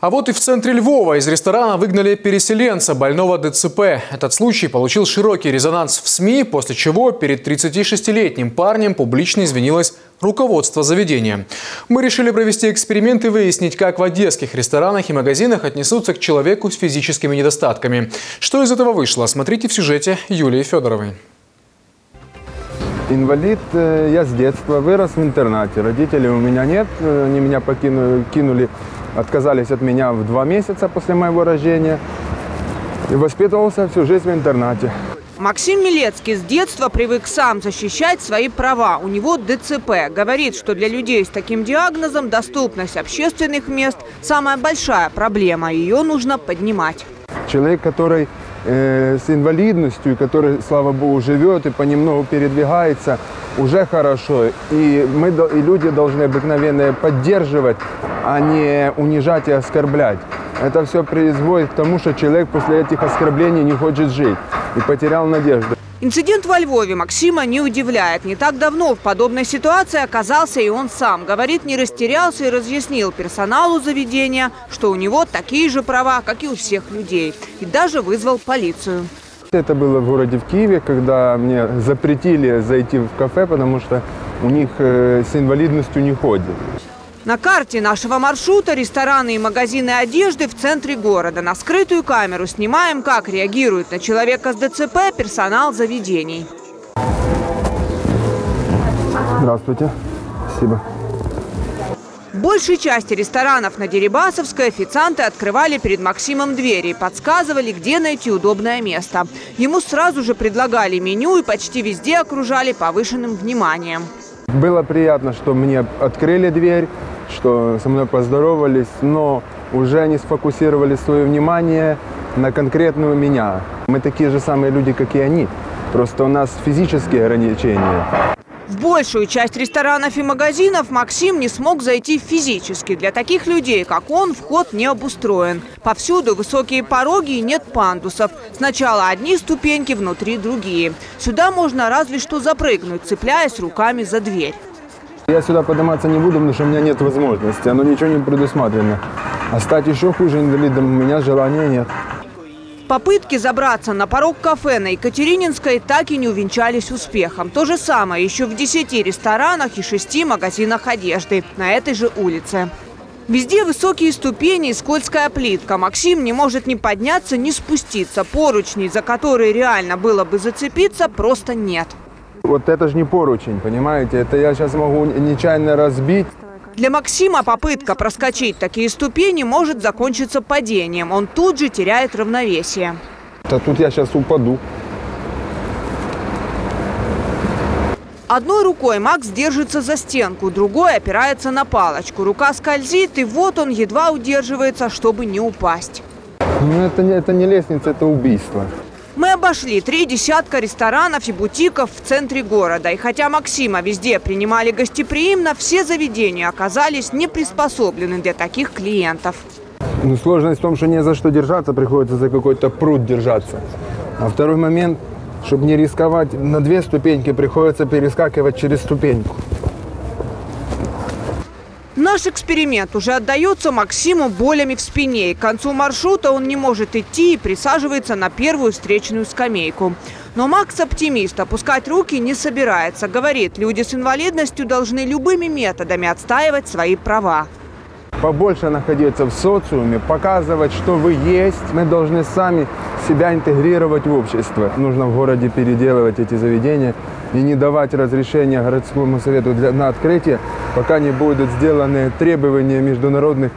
А вот и в центре Львова из ресторана выгнали переселенца, больного ДЦП. Этот случай получил широкий резонанс в СМИ, после чего перед 36-летним парнем публично извинилось руководство заведения. Мы решили провести эксперимент и выяснить, как в одесских ресторанах и магазинах отнесутся к человеку с физическими недостатками. Что из этого вышло, смотрите в сюжете Юлии Федоровой. Инвалид э, я с детства, вырос в интернате. Родителей у меня нет, э, они меня покинули, кинули, отказались от меня в два месяца после моего рождения. И воспитывался всю жизнь в интернате. Максим Милецкий с детства привык сам защищать свои права. У него ДЦП. Говорит, что для людей с таким диагнозом доступность общественных мест – самая большая проблема. Ее нужно поднимать. Человек, который э, с инвалидностью, который, слава богу, живет и понемногу передвигается, уже хорошо. И мы, и люди должны обыкновенно поддерживать, а не унижать и оскорблять. Это все производит к тому, что человек после этих оскорблений не хочет жить и потерял надежду. Инцидент во Львове Максима не удивляет. Не так давно в подобной ситуации оказался и он сам. Говорит, не растерялся и разъяснил персоналу заведения, что у него такие же права, как и у всех людей. И даже вызвал полицию. Это было в городе в Киеве, когда мне запретили зайти в кафе, потому что у них э, с инвалидностью не ходят. На карте нашего маршрута рестораны и магазины одежды в центре города. На скрытую камеру снимаем, как реагирует на человека с ДЦП персонал заведений. Здравствуйте. Спасибо. В большей части ресторанов на Дерибасовской официанты открывали перед Максимом двери и подсказывали, где найти удобное место. Ему сразу же предлагали меню и почти везде окружали повышенным вниманием. Было приятно, что мне открыли дверь, что со мной поздоровались, но уже они сфокусировали свое внимание на конкретную меня. Мы такие же самые люди, как и они. Просто у нас физические ограничения. В большую часть ресторанов и магазинов Максим не смог зайти физически. Для таких людей, как он, вход не обустроен. Повсюду высокие пороги и нет пандусов. Сначала одни ступеньки, внутри другие. Сюда можно разве что запрыгнуть, цепляясь руками за дверь. Я сюда подниматься не буду, потому что у меня нет возможности. Оно ничего не предусмотрено. А стать еще хуже инвалидом у меня желания нет. Попытки забраться на порог кафе на Екатерининской так и не увенчались успехом. То же самое еще в 10 ресторанах и 6 магазинах одежды на этой же улице. Везде высокие ступени и скользкая плитка. Максим не может ни подняться, ни спуститься. Поручней, за которые реально было бы зацепиться, просто нет. Вот это же не поручень, понимаете? Это я сейчас могу нечаянно разбить. Для Максима попытка проскочить такие ступени может закончиться падением. Он тут же теряет равновесие. Да тут я сейчас упаду. Одной рукой Макс держится за стенку, другой опирается на палочку. Рука скользит, и вот он едва удерживается, чтобы не упасть. Ну это это не лестница, это убийство. Мы обошли три десятка ресторанов и бутиков в центре города. И хотя Максима везде принимали гостеприимно, все заведения оказались не приспособлены для таких клиентов. Ну, сложность в том, что не за что держаться, приходится за какой-то пруд держаться. А второй момент, чтобы не рисковать на две ступеньки, приходится перескакивать через ступеньку. Наш эксперимент уже отдается Максиму болями в спине. И к концу маршрута он не может идти и присаживается на первую встречную скамейку. Но Макс оптимист, опускать руки не собирается. Говорит, люди с инвалидностью должны любыми методами отстаивать свои права. Побольше находиться в социуме, показывать, что вы есть. Мы должны сами себя интегрировать в общество. Нужно в городе переделывать эти заведения и не давать разрешения городскому совету для, на открытие, пока не будут сделаны требования международных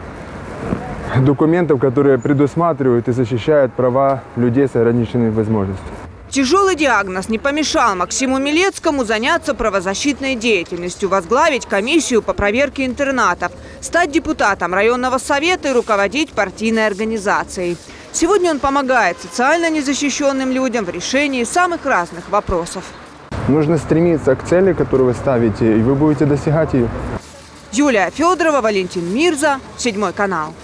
документов, которые предусматривают и защищают права людей с ограниченными возможностями. Тяжелый диагноз не помешал Максиму Милецкому заняться правозащитной деятельностью, возглавить комиссию по проверке интернатов, стать депутатом районного совета и руководить партийной организацией. Сегодня он помогает социально незащищенным людям в решении самых разных вопросов. Нужно стремиться к цели, которую вы ставите, и вы будете достигать ее. Юлия Федорова, Валентин Мирза, Седьмой канал.